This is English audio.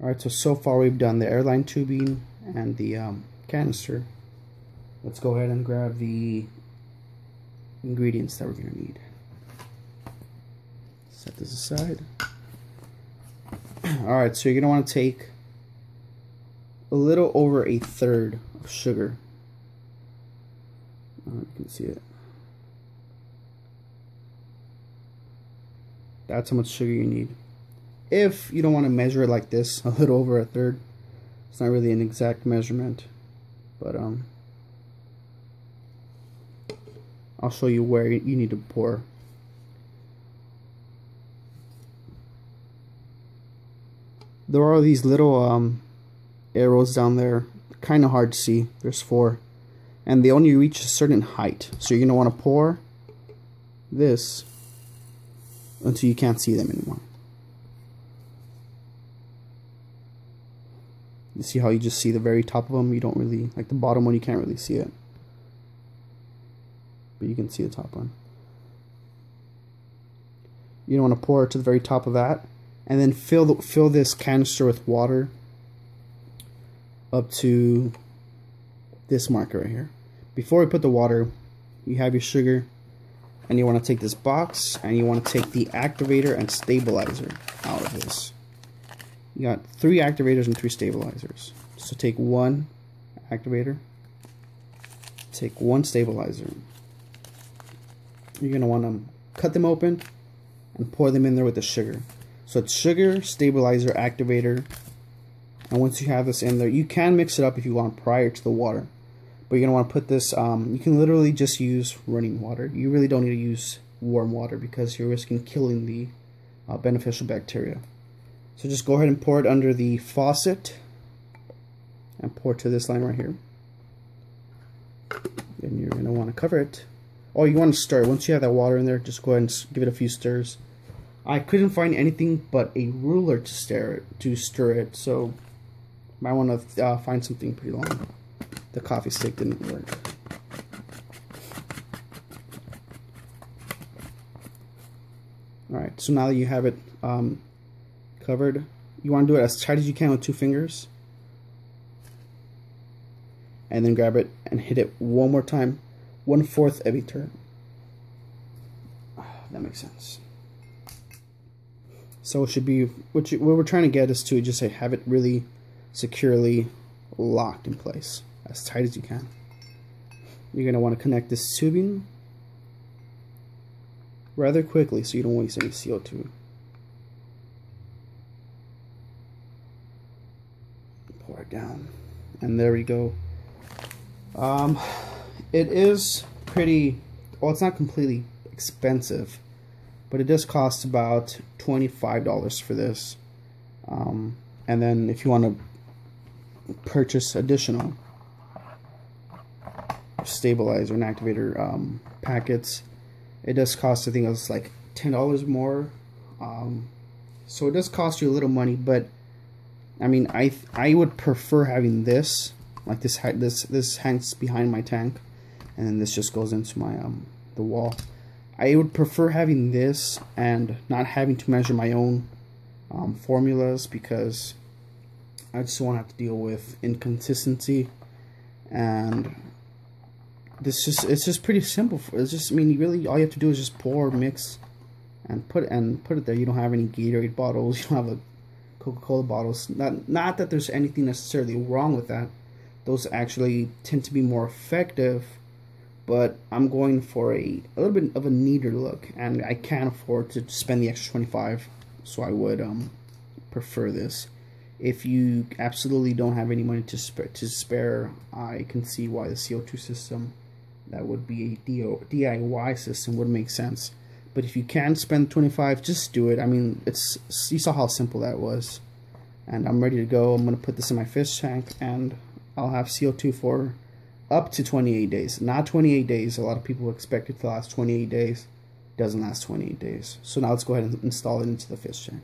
Alright, so so far we've done the airline tubing and the um, canister. Let's go ahead and grab the ingredients that we're going to need. Set this aside. Alright, so you're going to want to take a little over a third of sugar. Uh, you can see it. That's how much sugar you need. If you don't want to measure it like this, a little over a third, it's not really an exact measurement, but um, I'll show you where you need to pour. There are these little um, arrows down there, kind of hard to see. There's four, and they only reach a certain height. So you're gonna want to pour this until you can't see them anymore. You see how you just see the very top of them? You don't really, like the bottom one, you can't really see it. But you can see the top one. You don't want to pour it to the very top of that. And then fill, the, fill this canister with water up to this marker right here. Before we put the water, you have your sugar, and you want to take this box, and you want to take the activator and stabilizer out of this. You got three activators and three stabilizers. So take one activator, take one stabilizer. You're going to want to cut them open and pour them in there with the sugar. So it's sugar, stabilizer, activator. And once you have this in there, you can mix it up if you want prior to the water. But you're going to want to put this, um, you can literally just use running water. You really don't need to use warm water because you're risking killing the uh, beneficial bacteria. So just go ahead and pour it under the faucet and pour to this line right here. Then you're going to want to cover it. Oh, you want to stir. Once you have that water in there, just go ahead and give it a few stirs. I couldn't find anything but a ruler to stir it, to stir it, so might want to uh, find something pretty long. The coffee stick didn't work. Alright, so now that you have it um, covered. You want to do it as tight as you can with two fingers. And then grab it and hit it one more time. One fourth every turn. Ah, that makes sense. So it should be, what, you, what we're trying to get is to just say, have it really securely locked in place. As tight as you can. You're going to want to connect this tubing rather quickly so you don't waste any CO2. Down. And there we go. Um, it is pretty well it's not completely expensive but it does cost about $25 for this. Um, and then if you want to purchase additional stabilizer and activator um, packets it does cost I think it's like $10 more. Um, so it does cost you a little money but I mean, I I would prefer having this, like this this this hangs behind my tank, and then this just goes into my um the wall. I would prefer having this and not having to measure my own um, formulas because I just won't have to deal with inconsistency and this just it's just pretty simple. It's just I mean really all you have to do is just pour, mix, and put and put it there. You don't have any Gatorade bottles. You don't have a Coca-Cola bottles. Not not that there's anything necessarily wrong with that. Those actually tend to be more effective, but I'm going for a, a little bit of a neater look, and I can't afford to spend the extra 25, so I would um, prefer this. If you absolutely don't have any money to, to spare, I can see why the CO2 system, that would be a DIY system, would make sense. But if you can spend 25, just do it. I mean, it's you saw how simple that was. And I'm ready to go. I'm going to put this in my fish tank and I'll have CO2 for up to 28 days. Not 28 days. A lot of people expect it to last 28 days. It doesn't last 28 days. So now let's go ahead and install it into the fish tank.